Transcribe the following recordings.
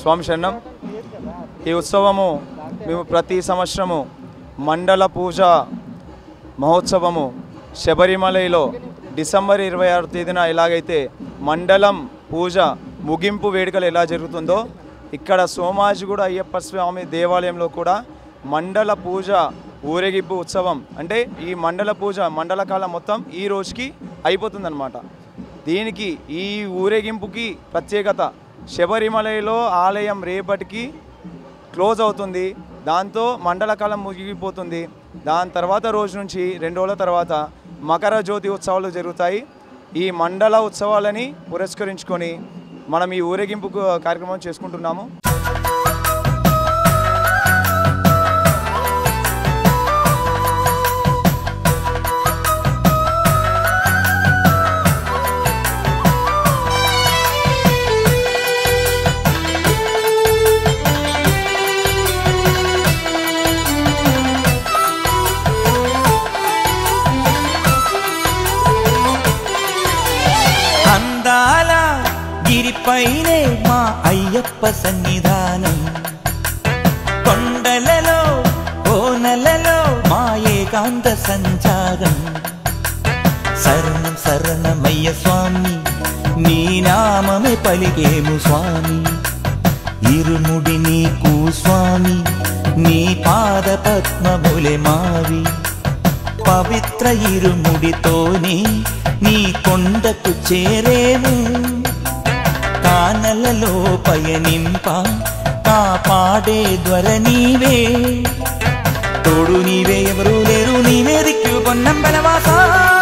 స్వామి శరణం ఈ ఉత్సవము మేము ప్రతి సంవత్సరము మండల పూజ మహోత్సవము శబరిమలలో డిసెంబర్ ఇరవై ఆరు తేదీన ఎలాగైతే మండలం పూజ ముగింపు వేడుకలు ఎలా జరుగుతుందో ఇక్కడ సోమాజిగూడ అయ్యప్ప స్వామి దేవాలయంలో కూడా మండల పూజ ఊరేగింపు ఉత్సవం. అంటే ఈ మండల పూజ మండల కాలం మొత్తం ఈ రోజుకి అయిపోతుందన్నమాట. దీనికి ఈ ఊరేగింపుకి ప్రత్యేకత శబరిమలలో ఆలయం రేపటికి క్లోజ్ అవుతుంది. దాంతో మండల కాలం ముగిపోతుంది దాని తర్వాత రోజు నుంచి రెండు రోజుల తర్వాత మకర జ్యోతి ఉత్సవాలు జరుగుతాయి. ఈ మండల ఉత్సవాలని పురస్కరించుకొని మనం ఈ ఊరేగింపు కార్యక్రమం చేసుకుంటున్నాము. అయ్యప్ప సన్నిధానం కొండలలో కోనలలో మా ఏకాంత సంచారం శరణం శరణమయ్య స్వామి నీ నామమే పలికేము స్వామి ఇరుముడి నీకు స్వామి నీ పాద పద్మములే మావి పవిత్ర ఇరుముడితోని నీ కొండకు చేరేము కానలలో పయనింప కాపాడే ద్వర నీవే. తోడు నీవే ఎవరు లేరు నీవే దిక్కు పొన్నం బలవాసా.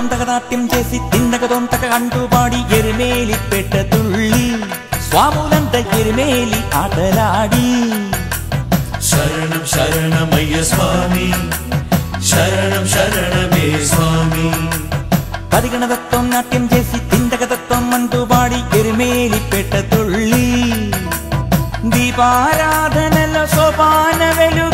తదిగిన దొంతక నాట్యం చేసి తిన్నక దొంతక అంటూ పాడి ఎరిమేలి పెట్ట తుళ్ళి స్వాములంత ఎరిమేలి ఆటలాడి శరణం శరణమయ్య స్వామి శరణం శరణమే స్వామి తదిగిన దత్తం నాట్యం చేసి తిందక దత్తం అంటూ పాడి ఎరిమేలి పెట్ట తుళ్ళి దీపారాధనలో సోపాన వెలుగే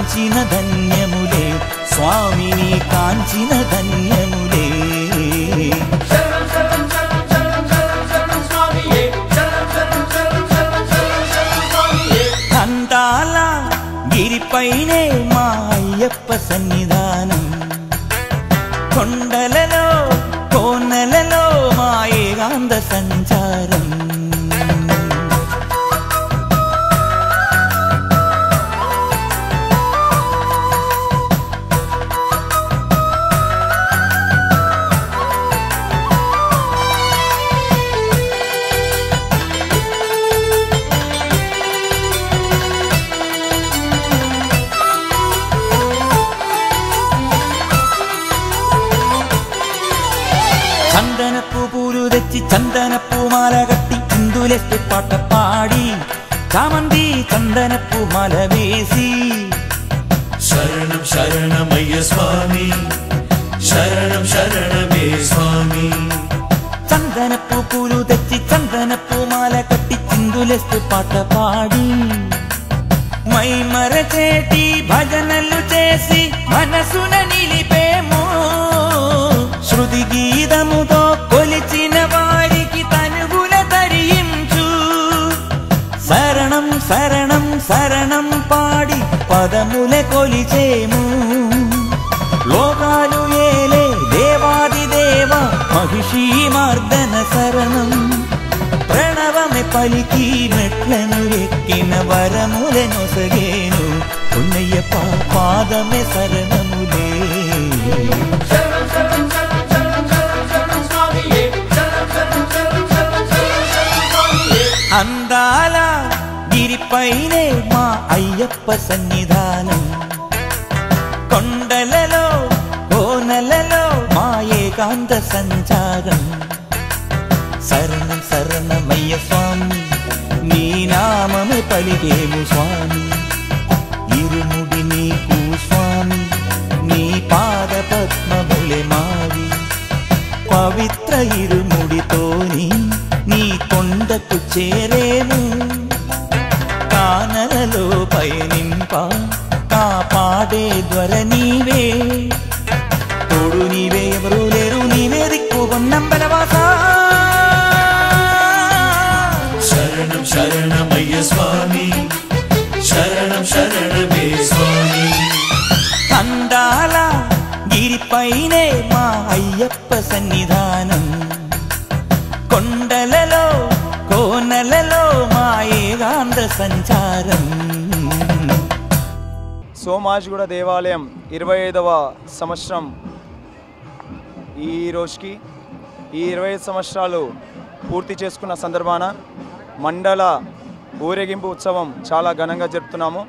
కాంచిన ధన్యములే. స్వామిని కాంచిన ధన్యములే. అందాల గిరిపైనే మా అయ్యప్ప సన్నిధానం. కొండలలో కోనలలో మా ఏకాంత సంచారం. ఇందులేస్తే పాట పాడి చామంది చందనపు మాల వేసి. శరణం శరణమయ్య స్వామి శరణం శరణమే స్వామి. చందనపు పూలు తెచ్చి చందనపు మాల కట్టి చిందులేస్తే పాట పాడి. మై మరచేటి భజనలు చేసి మనసున నిలిపేమో. శృతి గీతముతో కొలిచిన వారికి తనుగుల శరణం శరణం శరణం పాడి పదముల కొలిచేము. లోకాలు ఏలే దేవాది దేవ మహిషీ మార్దన శరణం. ప్రణవమె పలికి మెట్లను ఎక్కిన వరములను సగేను పుణ్య శరణమయ్యప్ప పాదమే శరణములే. అందాల గిరిపైనే మా అయ్యప్ప సన్నిధానం కొండలలో కోనలలో మా ఏకాంత సంచారం శరణం శరణమయ్య స్వామి నీ నామమే పలికేము స్వామి ఇరుముడి నీకు స్వామి నీ పాద పద్మములే మావి పవిత్ర ఇరుముడితోని నీ కొండకు చేరేము కాపాడే ధ్వర నీవే. తోడు నీవే ఎవరు లేరు నీవే దిక్కు నంబలవాసా శరణం శరణమయ్య స్వామి. శరణం శరణమే స్వామి. అందాల గిరిపైనే మా అయ్యప్ప సన్నిధానం. కొండలలో కోనలలో మా ఏకాంత సంచారం. సోమాజిగూడ దేవాలయం ఇరవై ఐదవ సంవత్సరం ఈ రోజుకి ఈ ఇరవై ఐదు సంవత్సరాలు పూర్తి చేసుకున్న సందర్భాన మండల ఊరేగింపు ఉత్సవం చాలా ఘనంగా జరుపుతున్నాము.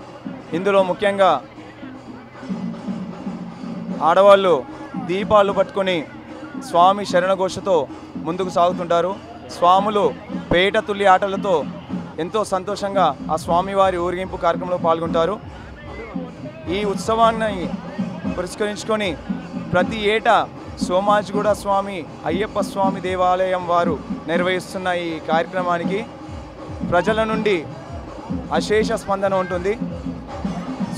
ఇందులో ముఖ్యంగా ఆడవాళ్ళు దీపాలు పట్టుకొని స్వామి శరణఘోషతో ముందుకు సాగుతుంటారు. స్వాములు పేట తుల్లి ఆటలతో ఎంతో సంతోషంగా ఆ స్వామివారి ఊరేగింపు కార్యక్రమంలో పాల్గొంటారు. ఈ ఉత్సవాన్ని పురస్కరించుకొని ప్రతి ఏటా సోమాజిగూడ స్వామి అయ్యప్ప స్వామి దేవాలయం వారు నిర్వహిస్తున్న ఈ కార్యక్రమానికి ప్రజల నుండి అశేష స్పందన ఉంటుంది.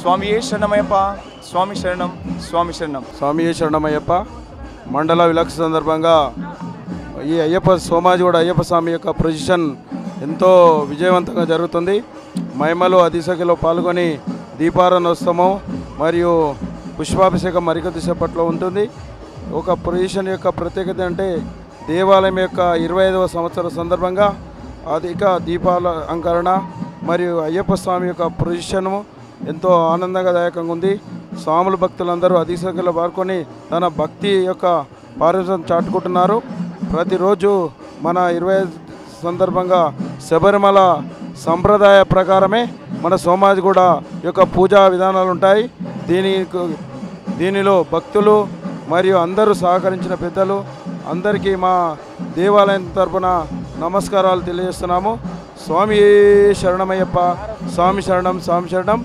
స్వామి ఏ శరణమయ్యప్ప స్వామి శరణం స్వామి శరణం. స్వామి శరణమయ్యప్ప. మండల విలక్ష సందర్భంగా ఈ అయ్యప్ప సోమాజిగూడ అయ్యప్ప స్వామి యొక్క ప్రొజిషన్ ఎంతో విజయవంతంగా జరుగుతుంది. మహిమలు అధిశఖలో పాల్గొని దీపారణోత్సవం మరియు పుష్పాభిషేకం మరికొద్ది సేపట్లో ఉంటుంది. ఒక ప్రొజిషన్ యొక్క ప్రత్యేకత అంటే దేవాలయం యొక్క ఇరవై ఐదవ సంవత్సరం సందర్భంగా అధిక దీపాల అలంకరణ మరియు అయ్యప్ప స్వామి యొక్క ప్రొజిషను ఎంతో ఆనందదాయకంగా ఉంది. స్వాముల భక్తులందరూ అధిక సంఖ్యలో పాల్గొని తన భక్తి యొక్క పారిశ్రం చాటుకుంటున్నారు. ప్రతిరోజు మన ఇరవై ఐదు సందర్భంగా శబరిమల సంప్రదాయ ప్రకారమే మన సోమాజిగూడ యొక్క పూజా విధానాలు ఉంటాయి. దీని దీనిలో భక్తులు మరియు అందరూ సహకరించిన పెద్దలు అందరికీ మా దేవాలయం తరపున నమస్కారాలు తెలియజేస్తున్నాము. స్వామి శరణమయ్యప్ప స్వామి శరణం స్వామి శరణం.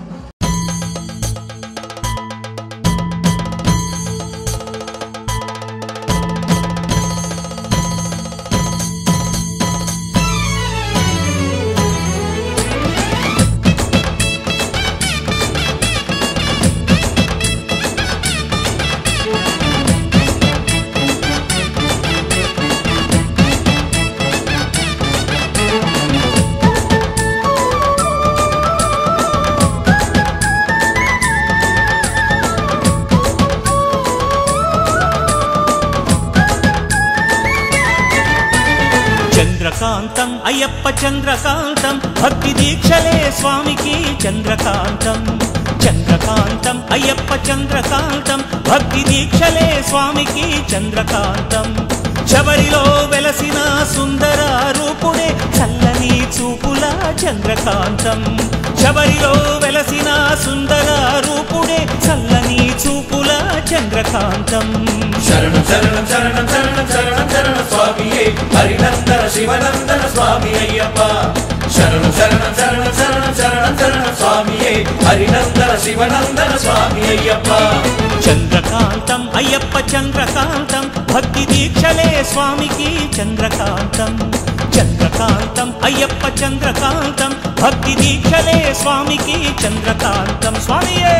అయ్యప్ప చంద్రకాంతం భక్తి దీక్షలే స్వామికి చంద్రకాంతం. చంద్రకాంతం అయ్యప్ప చంద్రకాంతం భక్తి దీక్షలే స్వామికి చంద్రకాంతం. శబరిలో వెలసిన సుందర రూపుడే చల్లని చూపుల చంద్రకాంతం. శబరిలో వెలసిన సుందర రూపుడే చల్లని చూపుల చంద్రకాంతం. శరణం శరణం శరణం శరణం శరణం శరణ స్వామియే. హరినందన శివనందన స్వామి అయ్యప్ప. శరణం శరణం శరణం శరణం శరణం శరణం స్వామియే. హరినందన శివనందన స్వామి అయ్యప్ప చంద్రకాంతం అయ్యప్ప చంద్రకాంతం భక్తి దీక్షలే స్వామికి చంద్రకాంతం. చంద్రకాంతం అయ్యప్ప చంద్రకాంతం భక్తి దీక్షలే స్వామికి చంద్రకాంతం. స్వామియే!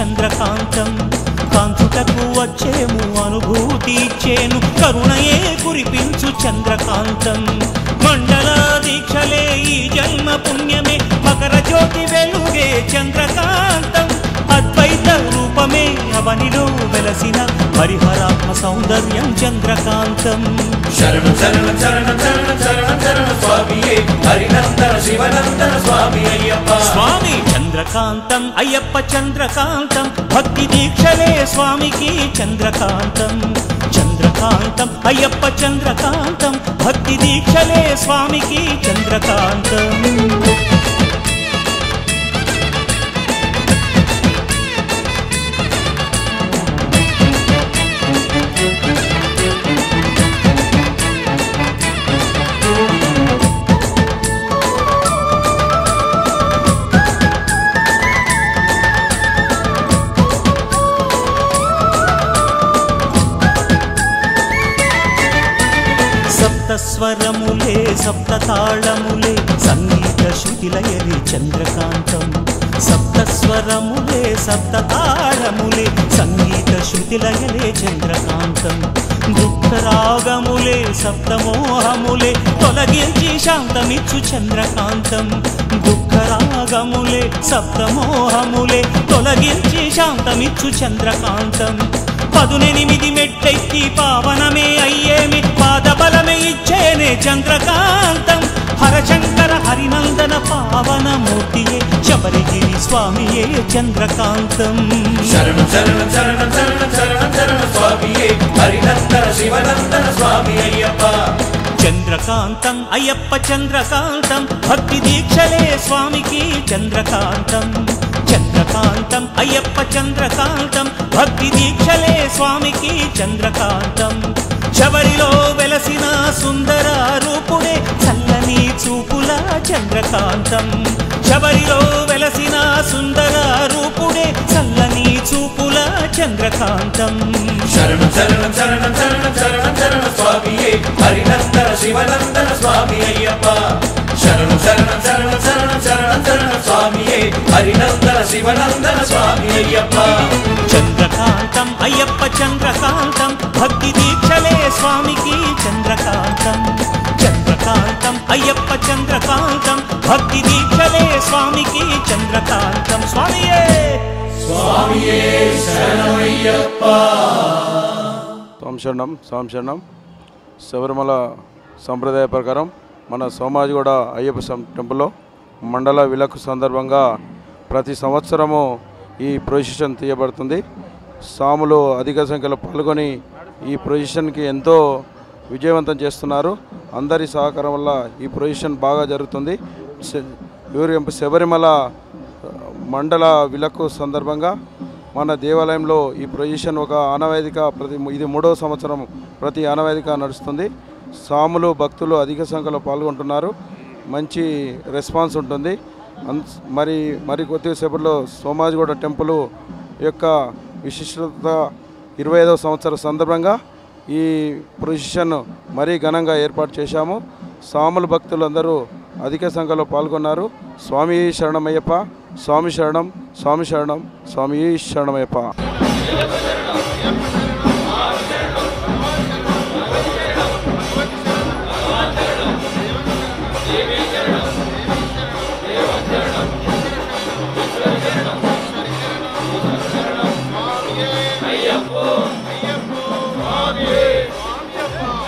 చంద్రకాంతం. కాంచుటకు వచ్చేము అనుభూతి ఇచ్చేను కరుణయే కురిపించు చంద్రకాంతం. మండల దీక్షలే ఈ జన్మ పుణ్యమే. మకర జ్యోతి వెలుగే చంద్రకాంతం. అద్వైత రూపమే అవనిలో వెలసిన హరిహరాత్మ సౌందర్యం చంద్రకాంతం. శరణం శరణం శరణం శరణం శరణం శరణం స్వామియే. హరినందన శివనందన స్వామి అయ్యప్ప. స్వామి చంద్రకాంతం అయ్యప్ప చంద్రకాంతం. భక్తి దీక్షలే స్వామికి చంద్రకాంతం. చంద్రకాంతం అయ్యప్ప చంద్రకాంతం. భక్తి దీక్షలే స్వామికి చంద్రకాంతం. స్వరములే సప్త తాళములే సంగీత శృతిలయలే చంద్రకాంతం. సప్త స్వరములే సప్త తాళములే సంగీత శృతిలయలే చంద్రకాంతం. దుఃఖరాగములే సప్తమోహములే తొలగించి శాంతమిచ్చు చంద్రకాంతం. దుఃఖరాగములే సప్తమోహములే తొలగించి శాంతమిచ్చు చంద్రకాంతం. పదునెనిమిది మెట్టెక్కి పావనమే అయ్యేమి పాదబలమే ఇచ్చేనే చంద్రకాంతం. హరశంకర హరినందన పావన మూర్తియే శబరిగిరి స్వామియే చంద్రకాంతం. శరణం శరణం శరణం శరణం శరణం శరణం స్వామియే హరినందన శివనందన స్వామి అయ్యప్ప. చంద్రకాంతం అయ్యప్ప చంద్రకాంతం భక్తి దీక్షలే స్వామికి చంద్రకాంతం. చంద్రకాంతం అయ్యప్ప చంద్రకాంతం భక్తి దీక్షలే స్వామికి చంద్రకాంతం. శబరిలో వెలసిన సుందర రూపుడే చల్లని చూపుల చంద్రకాంతం. శబరిలో వెలసిన సుందర రూపుడే చల్లని చూపుల చంద్రకాంతం. శరణం శరణం శరణం శరణం శరణం శరణ స్వామియే. హరినందన శివనందన స్వామి అయ్యప్ప. శరణం శరణం శరణం శరణం శరణం శరణం స్వామియే. హరినందన శివనందన స్వామి అయ్యప్ప. చంద్రకాంతం అయ్యప్ప చంద్రకాంతం భక్తి దీక్షలే స్వామికి చంద్రకాంతం. చంద్రకాంతం అయ్యప్ప చంద్రకాంతం భక్తి దీక్షలే స్వామికి చంద్రకాంతం. స్వామియే! స్వామి శరణం స్వామి శరణం. శబరిమల సంప్రదాయ ప్రకారం మన సోమాజిగూడ అయ్యప్ప టెంపుల్లో మండల విలక్కు సందర్భంగా ప్రతి సంవత్సరము ఈ ప్రొజిషన్ తీయబడుతుంది. స్వాములు అధిక సంఖ్యలో పాల్గొని ఈ ప్రొజిషన్కి ఎంతో విజయవంతం చేస్తున్నారు. అందరి సహకారం వల్ల ఈ ప్రొజిషన్ బాగా జరుగుతుంది. యూరియంపు శబరిమల మండల విలక్కు సందర్భంగా మన దేవాలయంలో ఈ ప్రొజిషన్ ఒక ఆనవేదిక ప్రతి ఇది మూడవ సంవత్సరం ప్రతి ఆనవేదిక నడుస్తుంది. స్వాములు భక్తులు అధిక సంఖ్యలో పాల్గొంటున్నారు. మంచి రెస్పాన్స్ ఉంటుంది. మరి మరి కొద్దిసేపట్లో సోమాజిగూడ టెంపుల్ యొక్క విశిష్టత ఇరవై ఐదవ సంవత్సరం సందర్భంగా ఈ ప్రొజిషన్ మరీ ఘనంగా ఏర్పాటు చేశాము. స్వాములు భక్తులందరూ అధిక సంఖ్యలో పాల్గొన్నారు. స్వామి శరణమయ్యప్ప స్వామి శరణం స్వామి శరణం స్వామి శరణమయ్యప్ప.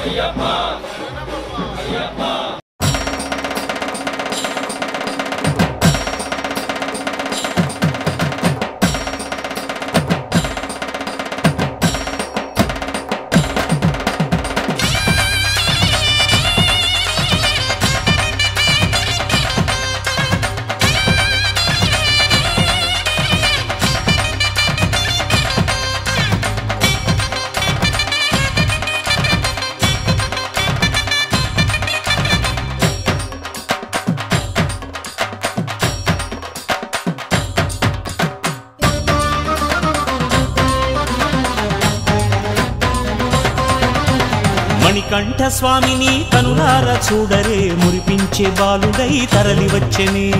Ayappa. స్వామిని కనులార చూడరే మురిపించే బాలుడై తరలి వచ్చెనే.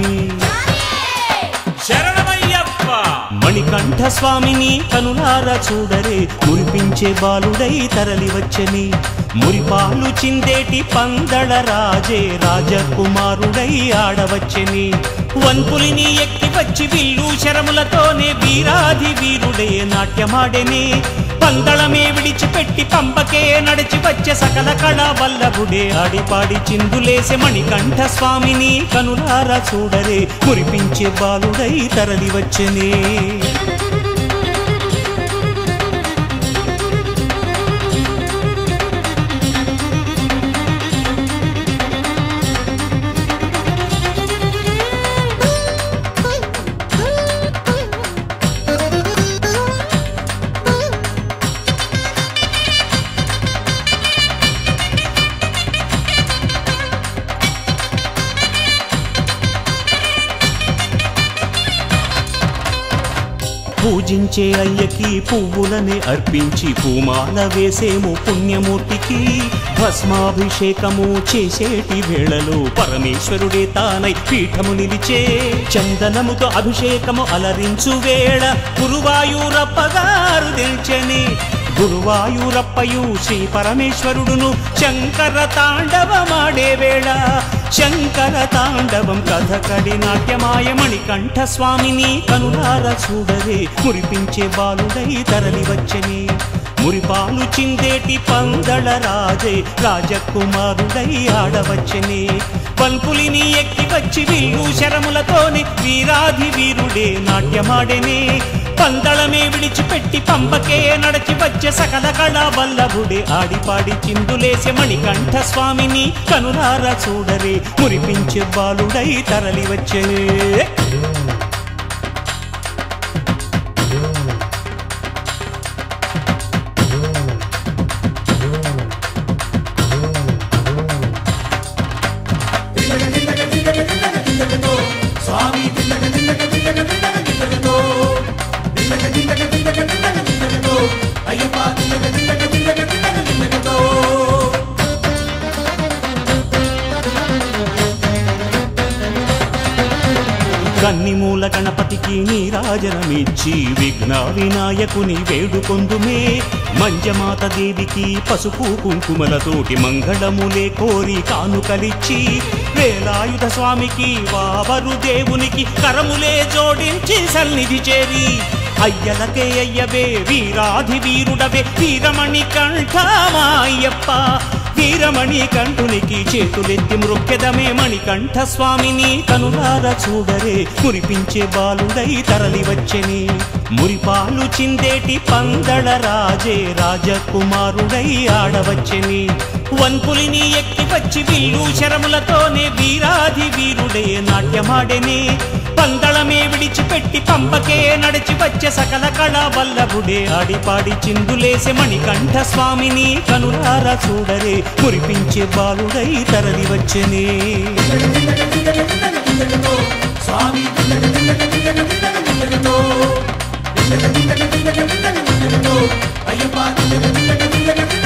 శరణమయ్యప్ప! మణికంఠ స్వామిని కనులార చూడరే మురిపించే బాలుడై తరలి వచ్చని. మురిపాలు చిందేటి పందళ రాజే రాజకుమారుడై ఆడవచ్చని వన్పులిని ఎక్కి వచ్చి విల్లు శరములతోనే వీరాధి వీరుడే నాట్యమాడెనే. పందళమే విడిచిపెట్టి పంపకే నడిచి వచ్చే సకల కళ వల్లభుడే ఆడిపాడి చిందులేసే మణికంఠ స్వామిని కనులారా చూడరే కురిపించే బాలుడై తరలి వచ్చనే. పూజించే అయ్యకి పువ్వులనే అర్పించి పూమాల వేసేము పుణ్యమూర్తికి. భస్మాభిషేకము చేసేటి వేళలో పరమేశ్వరుడే తానై పీఠము నిలిచే చందనముతో అభిషేకము అలరించు వేళ గురువాయూరప్పగారు తెల్చని గురువాయూరప్పయు శ్రీ పరమేశ్వరుడును శంకర తాండవమాడే వేళ శంకర తాండవం కథకడి నాట్యమాయ మణికంఠ స్వామిని కనులార చూడరే మురిపించే బాలుడై తరలి వచ్చని. మురిపాలు చిందేటి పందళ రాజే రాజకుమారుడై ఆడవచ్చని. పల్పులిని ఎక్కి వచ్చి విల్లు శరములతోనే వీరాధి వీరుడే నాట్యమాడెనే. పందళమే విడిచిపెట్టి పంపకే నడచి వచ్చే సకల కళా వల్లభుడే ఆడిపాడి చిందులేసే మణికంఠ స్వామిని కనులార చూడరే మురిపించే బాలుడై తరలి వచ్చే వినాయకుని వేడుకొందుమే. మంజమాత దేవికి పసుపు కుంకుమలతోటి మంగళములే కోరి కానుకలిచ్చి వేలాయుధ స్వామికి వావరు దేవునికి కరములే జోడించి సన్నిధి చేరి. అయ్యలకే అయ్యవే వీరాధి వీరుడవే వీరమణి కంఠమా అయ్యప్ప వీరమణి కంఠునికి చేతులెత్తి మృక్కెదమే మణికంఠ స్వామిని కనులార చూడరే కురిపించే బాలుడై తరలి వచ్చెని. మురిపాలు చిందేటి పందళ రాజే రాజకుమారుడై ఆడవచ్చని. వంపులిని ఎక్కి వచ్చి విల్లు శరములతోనే వీరాధి వీరుడే నాట్యమాడెనే. పందళమే విడిచిపెట్టి పంపకే నడిచి వచ్చే సకల కళా వల్లభుడే. ఆడిపాడి చిందులేసే మణికంఠ స్వామిని కనులారా చూడరే కురిపించే బాలుడై తరలి వచ్చనే. స్వామి. అయ్యప్ప.